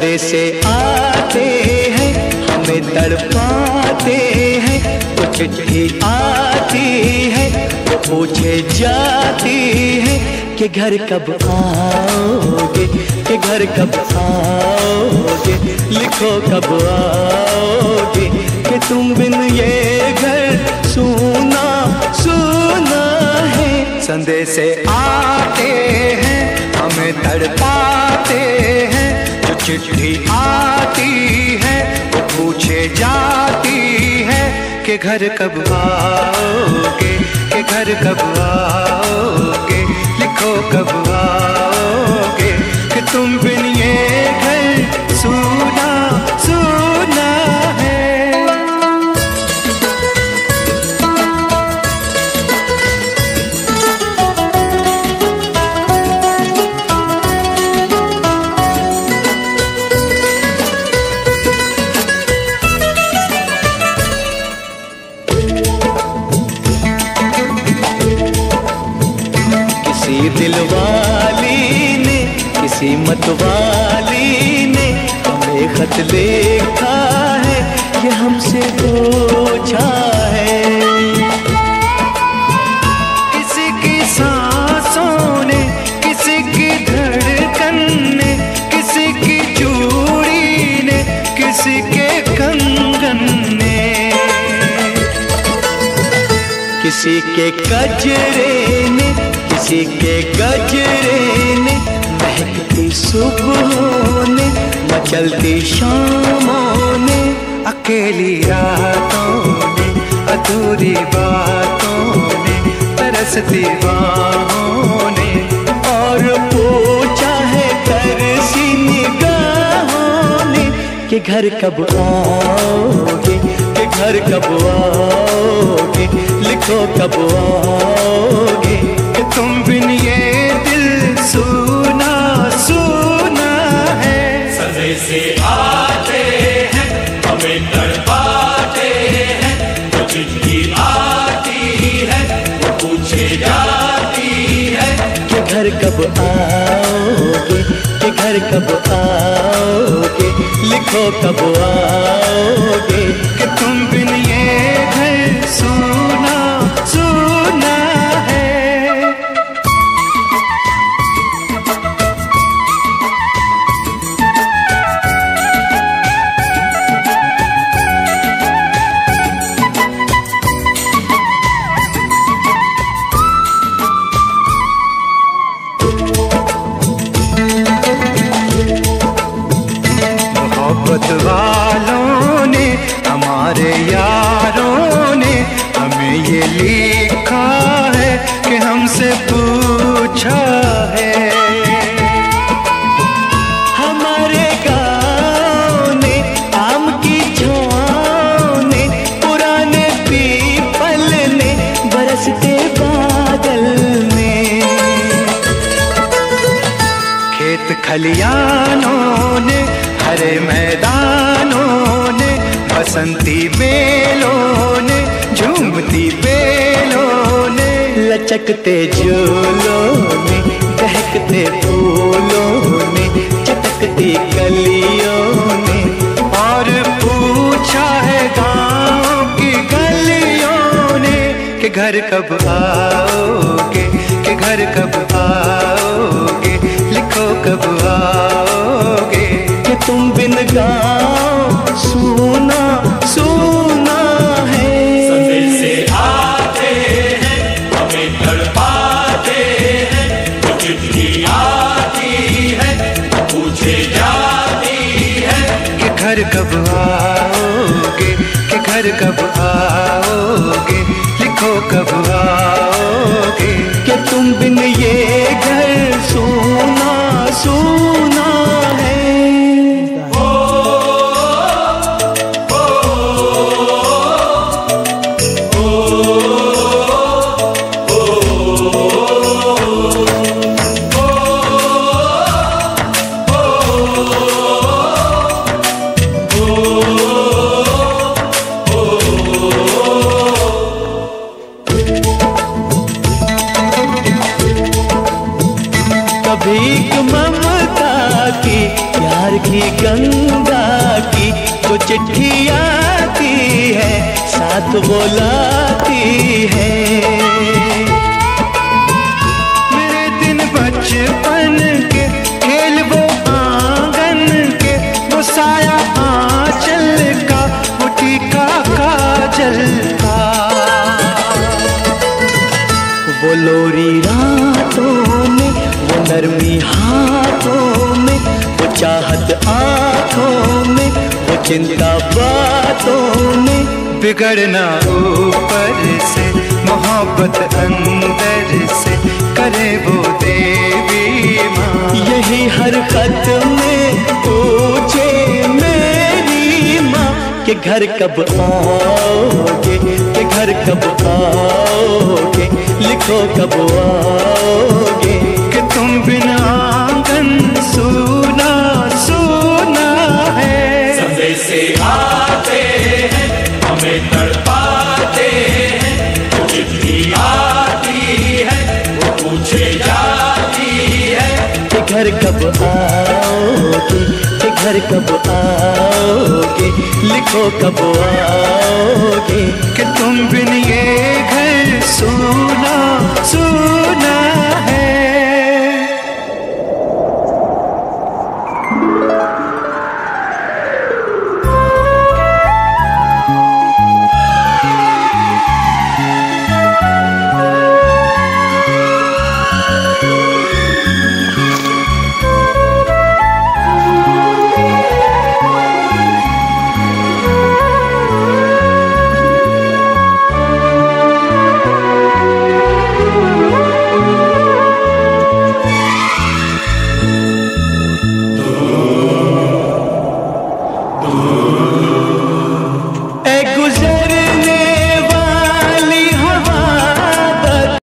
संदेशे आते हैं, हमें तड़पाते हैं तो चिट्ठी आती है पूछे जाती है कि घर कब आओगे, कि घर कब आओगे, लिखो कब आओगे, कि तुम बिन ये घर सुना सुना है। संदेशे आते हैं, हमें तड़पाते जो चिट्ठी आती है, वो पूछे जाती है कि घर कब आओगे, कि घर कब आओगे, लिखो कब आओगे, कि तुम बिन वाली ने हमें खत लिखा है ये हमसे पूछा है। किसी की सांसों ने, किसी की धड़कन ने, किसी की चूड़ी ने, किसी के कंगन ने। किसी के कजरे ने, किसी के गजरे ने महकती सुबहों ने मचलती शामों ने, अकेली रातों ने, अधूरी बातों ने, तरसती बाहों ने, और पूछा है तरसी निगाहों ने, कि घर कब आओगे, कि घर कब आओगे, लिखो कब आओगे तुम बिन ये दिल सुना कब आओगे? लिखो कब आओगे? कि तुम बिन ये मोहब्बत वालों ने, हमारे यारों ने हमें ये लिखा है कि हमसे पूछा है। हमारे खलियानों बसंती बेलों ने, झूमती बेलों ने, लचकते झूलों ने दहकते फूलों चटकती कलियों ने, और पूछा है गाँव की गलियों ने, कि घर कब आओगे, कि घर कब आओगे, लिखो कब आओगे। कब आओगे कि घर कब आओगे? लिखो कब आओगे? कि तुम बिन ये ममता की, प्यार की, गंगा की जो चिट्ठी आती है, साथ बोलाती है। मेरे दिन बचपन वो हाथों में वो चाहत आँखों में वो चिंता बातों में। बिगड़ना ऊपर से मोहब्बत अंदर से करे वो देवी माँ। यही हर खत में पूछे मेरी माँ के घर कब आओगे के घर कब आओगे लिखो कब आओगे। घर कब आओगे? घर कब आओगे? लिखो कब आओगे? कि तुम बिन ये घर सोना सोना है।